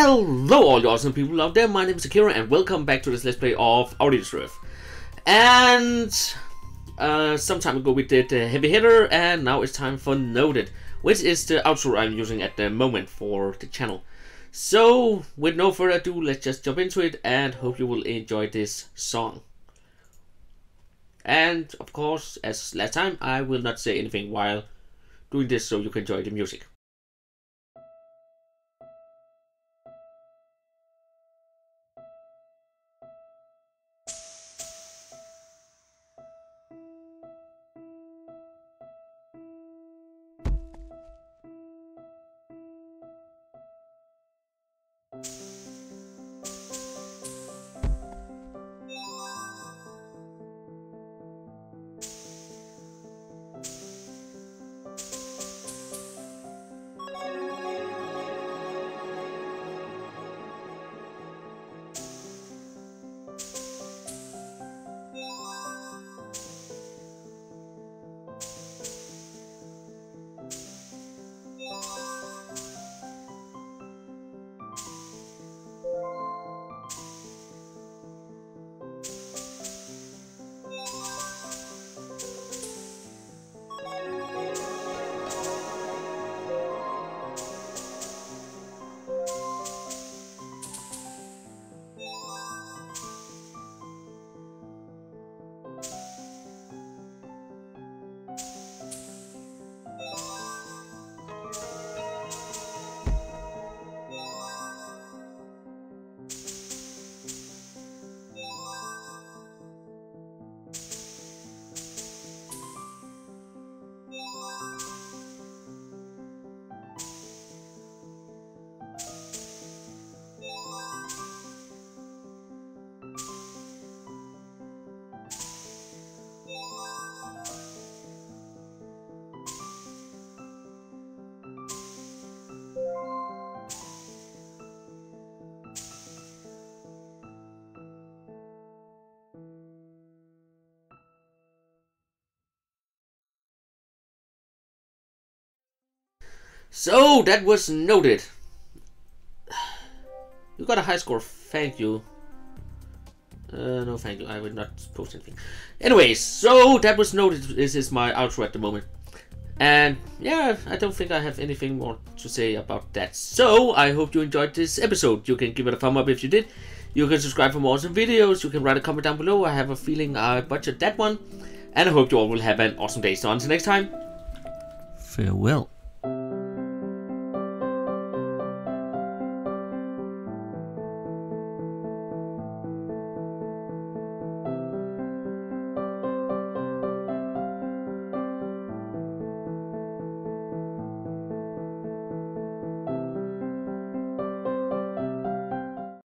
Hello all you awesome people out there, my name is Takeru and welcome back to this Let's Play of AudioSurf. And uh, some time ago we did uh, Heavy Hitter and now it's time for Noted, which is the outro I'm using at the moment for the channel. So, with no further ado, let's just jump into it and hope you will enjoy this song. And, of course, as last time, I will not say anything while doing this so you can enjoy the music. So that was noted. You got a high score. Thank you. Uh, no, thank you. I will not post anything. Anyways, so that was noted. This is my outro at the moment. And yeah, I don't think I have anything more to say about that. So I hope you enjoyed this episode. You can give it a thumb up if you did. You can subscribe for more awesome videos. You can write a comment down below. I have a feeling I butchered that one. And I hope you all will have an awesome day. So until next time, farewell.